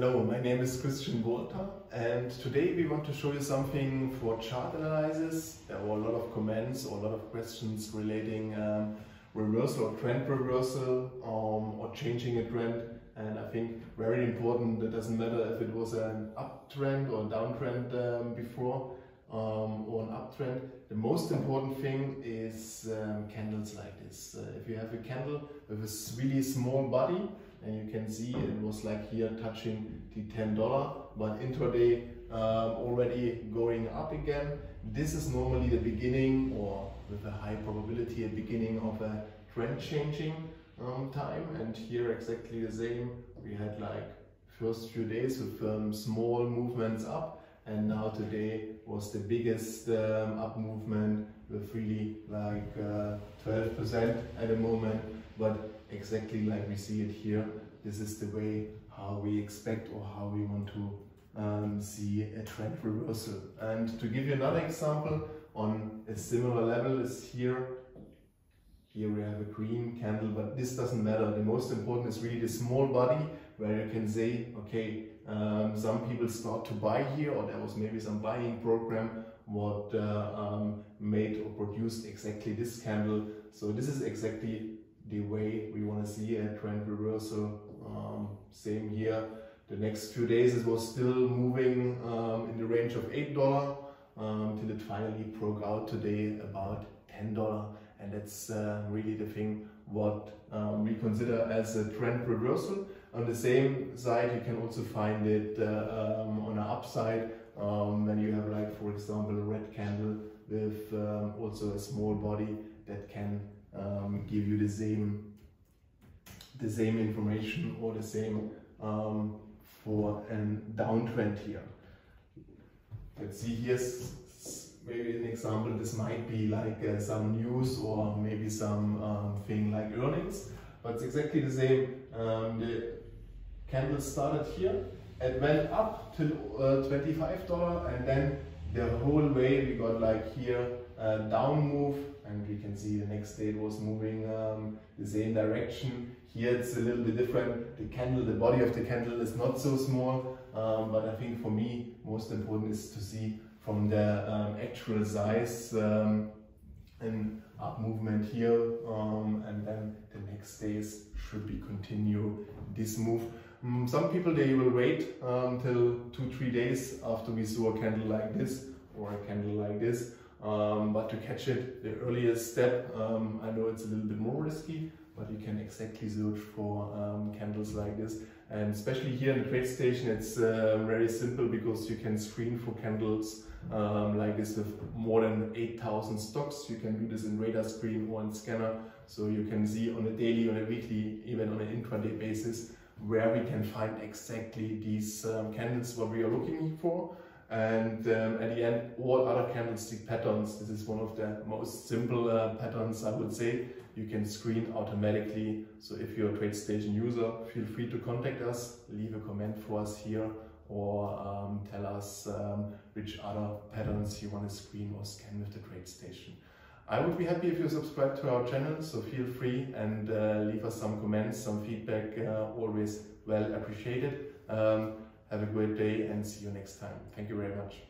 Hello, my name is Christian Walter and today we want to show you something for chart analysis. There were a lot of comments or a lot of questions relating um, reversal or trend reversal um, or changing a trend and I think very important, it doesn't matter if it was an uptrend or a downtrend um, before um, or an uptrend. The most important thing is um, candles like this. Uh, if you have a candle with a really small body and you can see it was like here touching the $10 but intraday um, already going up again. This is normally the beginning or with a high probability a beginning of a trend changing um, time. And here exactly the same. We had like first few days with um, small movements up and now today was the biggest um, up movement with really like 12% uh, at the moment but exactly like we see it here. This is the way how we expect or how we want to um, see a trend reversal. And to give you another example on a similar level is here. Here we have a green candle, but this doesn't matter. The most important is really the small body where you can say, okay, um, some people start to buy here or there was maybe some buying program what uh, um, made or produced exactly this candle. So this is exactly the way we want to see a trend reversal. Um, same here. The next few days it was still moving um, in the range of $8 um, till it finally broke out today about $10 and that's uh, really the thing what um, we consider as a trend reversal. On the same side you can also find it uh, um, on the upside um, when you have like for example a red candle with um, also a small body that can um, give you the same the same information or the same um, for a downtrend here. Let's see here's maybe an example. This might be like uh, some news or maybe some um, thing like earnings, but it's exactly the same. Um, the candle started here, it went up to uh, $25 and then the whole way we got like here a down move and we can see the next day it was moving um, the same direction. Here it's a little bit different. The candle, the body of the candle is not so small, um, but I think for me most important is to see from the um, actual size um, up movement here um, and then the next days should be continue this move. Um, some people they will wait until two three days after we saw a candle like this or a candle like this um, but to catch it, the earliest step, um, I know it's a little bit more risky, but you can exactly search for um, candles like this. And especially here in the TradeStation, it's uh, very simple because you can screen for candles um, like this with more than 8,000 stocks. You can do this in radar screen or in scanner. So you can see on a daily, on a weekly, even on an intraday basis, where we can find exactly these um, candles, what we are looking for. And um, at the end, all other candlestick patterns, this is one of the most simple uh, patterns I would say, you can screen automatically. So if you're a TradeStation user, feel free to contact us, leave a comment for us here or um, tell us um, which other patterns you want to screen or scan with the TradeStation. I would be happy if you subscribe to our channel, so feel free and uh, leave us some comments, some feedback, uh, always well appreciated. Um, have a great day and see you next time. Thank you very much.